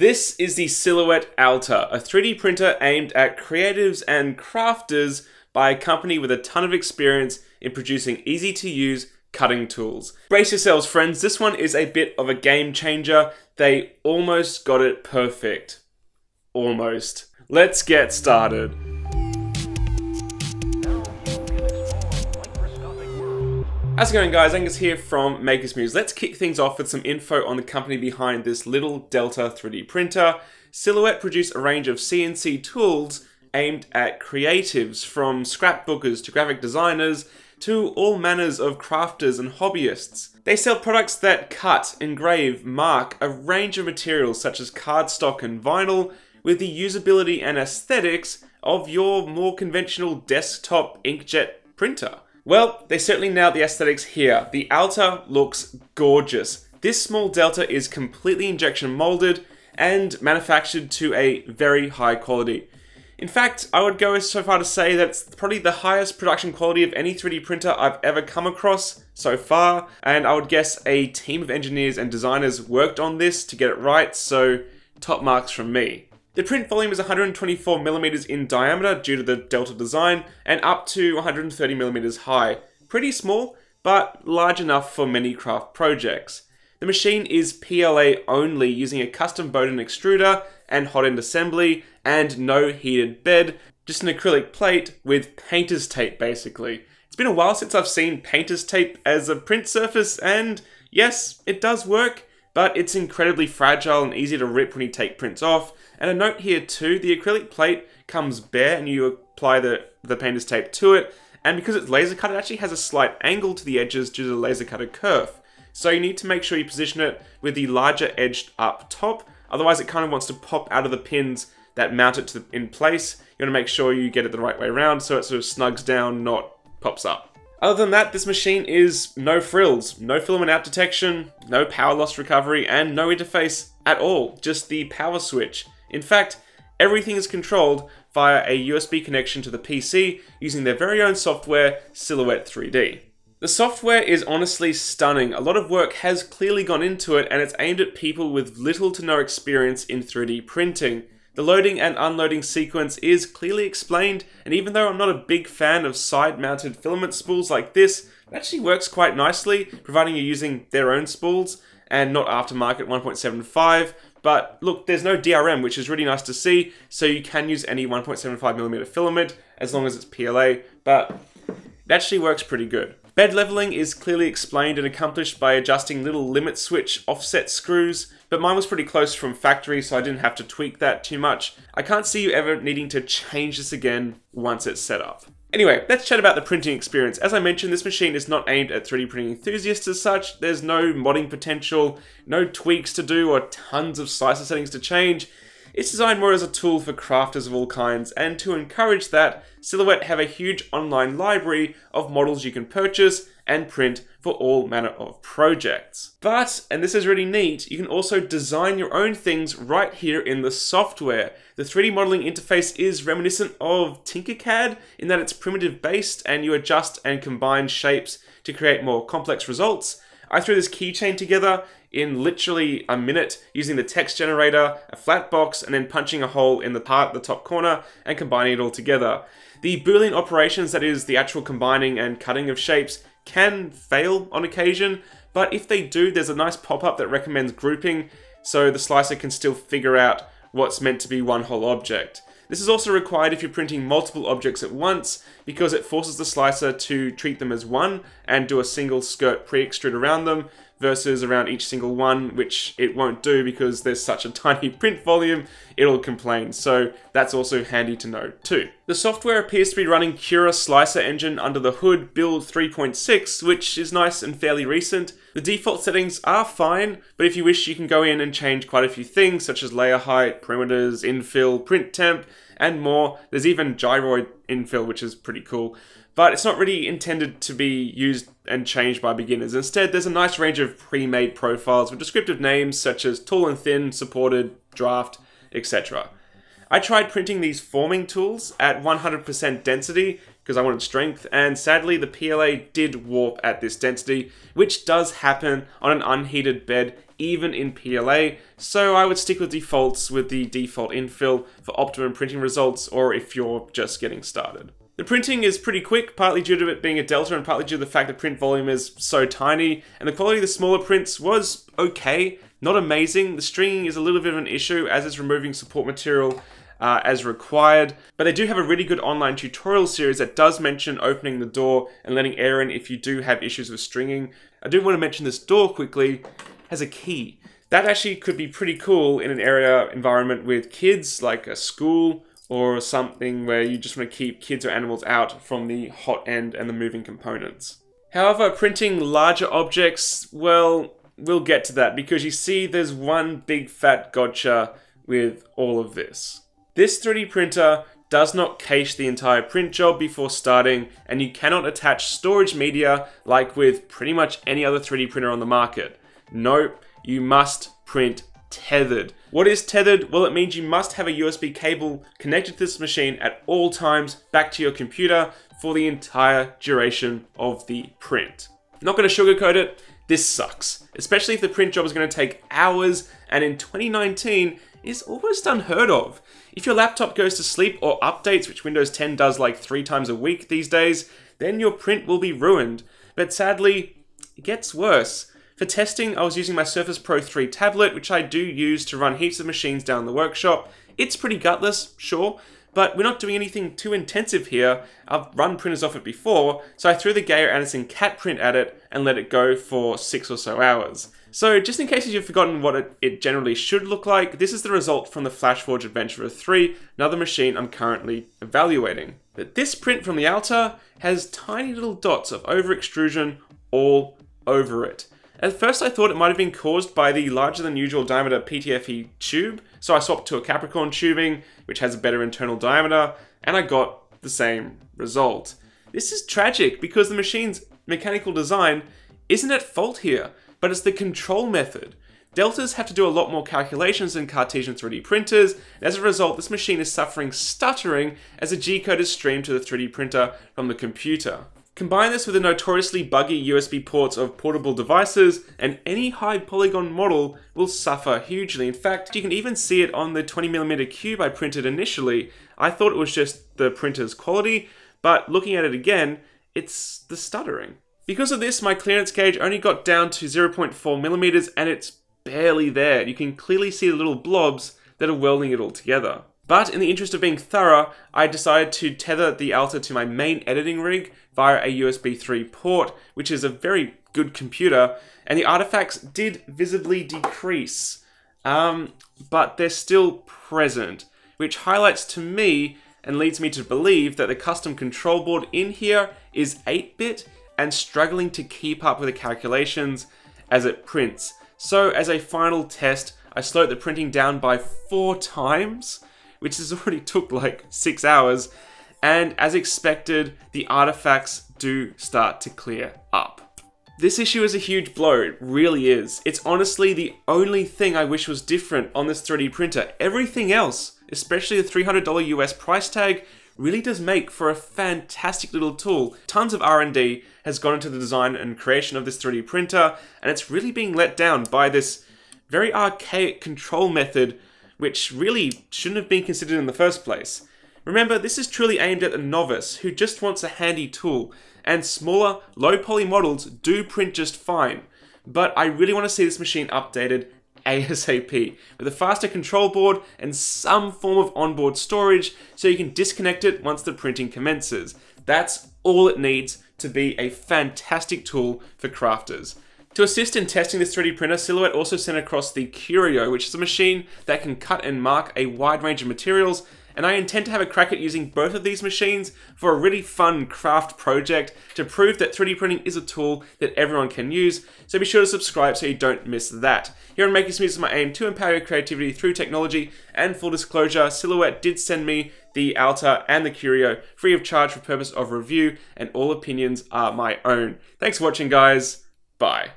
This is the Silhouette Alta, a 3D printer aimed at creatives and crafters by a company with a ton of experience in producing easy to use cutting tools. Brace yourselves, friends, this one is a bit of a game changer. They almost got it perfect. Almost. Let's get started. How's it going guys? Angus here from Maker's Muse. Let's kick things off with some info on the company behind this little Delta 3D printer. Silhouette produce a range of CNC tools aimed at creatives from scrapbookers to graphic designers to all manners of crafters and hobbyists. They sell products that cut, engrave, mark a range of materials such as cardstock and vinyl with the usability and aesthetics of your more conventional desktop inkjet printer. Well, they certainly nailed the aesthetics here. The Alta looks gorgeous. This small Delta is completely injection molded and manufactured to a very high quality. In fact, I would go so far to say that it's probably the highest production quality of any 3D printer I've ever come across so far, and I would guess a team of engineers and designers worked on this to get it right, so top marks from me. The print volume is 124mm in diameter due to the Delta design, and up to 130mm high. Pretty small, but large enough for many craft projects. The machine is PLA only, using a custom Bowden extruder and hot end assembly, and no heated bed, just an acrylic plate with painter's tape basically. It's been a while since I've seen painter's tape as a print surface, and yes, it does work, but it's incredibly fragile and easy to rip when you take prints off. And a note here too, the acrylic plate comes bare and you apply the, the painter's tape to it, and because it's laser cut, it actually has a slight angle to the edges due to the laser cutter kerf. So you need to make sure you position it with the larger edge up top, otherwise it kind of wants to pop out of the pins that mount it the, in place. You want to make sure you get it the right way around so it sort of snugs down, not pops up. Other than that, this machine is no frills, no filament out detection, no power loss recovery, and no interface at all, just the power switch. In fact, everything is controlled via a USB connection to the PC using their very own software, Silhouette 3D. The software is honestly stunning. A lot of work has clearly gone into it and it's aimed at people with little to no experience in 3D printing. The loading and unloading sequence is clearly explained, and even though I'm not a big fan of side-mounted filament spools like this, it actually works quite nicely, providing you're using their own spools and not aftermarket 1.75. But look, there's no DRM, which is really nice to see, so you can use any 1.75mm filament as long as it's PLA, but it actually works pretty good. Bed leveling is clearly explained and accomplished by adjusting little limit switch offset screws, but mine was pretty close from factory so I didn't have to tweak that too much. I can't see you ever needing to change this again once it's set up. Anyway, let's chat about the printing experience. As I mentioned, this machine is not aimed at 3D printing enthusiasts as such. There's no modding potential, no tweaks to do, or tons of slicer settings to change. It's designed more as a tool for crafters of all kinds, and to encourage that, Silhouette have a huge online library of models you can purchase and print for all manner of projects. But, and this is really neat, you can also design your own things right here in the software. The 3D modeling interface is reminiscent of Tinkercad in that it's primitive based and you adjust and combine shapes to create more complex results. I threw this keychain together in literally a minute using the text generator, a flat box, and then punching a hole in the part at the top corner and combining it all together. The Boolean operations, that is the actual combining and cutting of shapes, can fail on occasion, but if they do, there's a nice pop-up that recommends grouping so the slicer can still figure out what's meant to be one whole object. This is also required if you're printing multiple objects at once because it forces the slicer to treat them as one and do a single skirt pre-extrude around them versus around each single one, which it won't do because there's such a tiny print volume, it'll complain. So that's also handy to know too. The software appears to be running Cura Slicer Engine under the hood build 3.6, which is nice and fairly recent. The default settings are fine, but if you wish you can go in and change quite a few things such as layer height, perimeters, infill, print temp, and more. There's even gyroid infill, which is pretty cool but it's not really intended to be used and changed by beginners. Instead, there's a nice range of pre-made profiles with descriptive names such as tall and thin, supported, draft, etc. I tried printing these forming tools at 100% density because I wanted strength, and sadly the PLA did warp at this density, which does happen on an unheated bed even in PLA, so I would stick with defaults with the default infill for optimum printing results or if you're just getting started. The printing is pretty quick, partly due to it being a Delta and partly due to the fact that print volume is so tiny, and the quality of the smaller prints was okay, not amazing. The stringing is a little bit of an issue as it's removing support material uh, as required. But they do have a really good online tutorial series that does mention opening the door and letting air in if you do have issues with stringing. I do want to mention this door quickly has a key. That actually could be pretty cool in an area environment with kids, like a school or something where you just want to keep kids or animals out from the hot end and the moving components. However, printing larger objects, well, we'll get to that because you see there's one big fat gotcha with all of this. This 3D printer does not cache the entire print job before starting, and you cannot attach storage media like with pretty much any other 3D printer on the market. Nope, you must print tethered. What is tethered? Well, it means you must have a USB cable connected to this machine at all times back to your computer for the entire duration of the print. Not going to sugarcoat it, this sucks, especially if the print job is going to take hours and in 2019 is almost unheard of. If your laptop goes to sleep or updates, which Windows 10 does like three times a week these days, then your print will be ruined. But sadly, it gets worse. For testing, I was using my Surface Pro 3 tablet, which I do use to run heaps of machines down the workshop. It's pretty gutless, sure, but we're not doing anything too intensive here. I've run printers off it before, so I threw the Gayer Anderson cat print at it and let it go for six or so hours. So just in case you've forgotten what it, it generally should look like, this is the result from the FlashForge Adventurer 3, another machine I'm currently evaluating. But this print from the Alta has tiny little dots of over extrusion all over it. At first I thought it might have been caused by the larger than usual diameter PTFE tube, so I swapped to a Capricorn tubing, which has a better internal diameter, and I got the same result. This is tragic because the machine's mechanical design isn't at fault here, but it's the control method. Deltas have to do a lot more calculations than Cartesian 3D printers, and as a result, this machine is suffering stuttering as a G-code is streamed to the 3D printer from the computer. Combine this with the notoriously buggy USB ports of portable devices, and any high polygon model will suffer hugely. In fact, you can even see it on the 20mm cube I printed initially. I thought it was just the printer's quality, but looking at it again, it's the stuttering. Because of this, my clearance gauge only got down to 0.4mm and it's barely there. You can clearly see the little blobs that are welding it all together. But in the interest of being thorough, I decided to tether the Alta to my main editing rig via a USB 3 port, which is a very good computer, and the artifacts did visibly decrease. Um, but they're still present, which highlights to me and leads me to believe that the custom control board in here is 8-bit and struggling to keep up with the calculations as it prints. So as a final test, I slowed the printing down by four times, which has already took like six hours. And as expected, the artifacts do start to clear up. This issue is a huge blow, it really is. It's honestly the only thing I wish was different on this 3D printer. Everything else, especially the $300 US price tag, really does make for a fantastic little tool. Tons of R&D has gone into the design and creation of this 3D printer, and it's really being let down by this very archaic control method which really shouldn't have been considered in the first place. Remember, this is truly aimed at a novice who just wants a handy tool, and smaller, low poly models do print just fine. But I really want to see this machine updated ASAP with a faster control board and some form of onboard storage so you can disconnect it once the printing commences. That's all it needs to be a fantastic tool for crafters. To assist in testing this 3D printer, Silhouette also sent across the Curio, which is a machine that can cut and mark a wide range of materials, and I intend to have a crack at using both of these machines for a really fun craft project to prove that 3D printing is a tool that everyone can use, so be sure to subscribe so you don't miss that. Here on Maker's Muse is my aim to empower your creativity through technology, and full disclosure, Silhouette did send me the Alta and the Curio free of charge for purpose of review, and all opinions are my own. Thanks for watching guys, bye.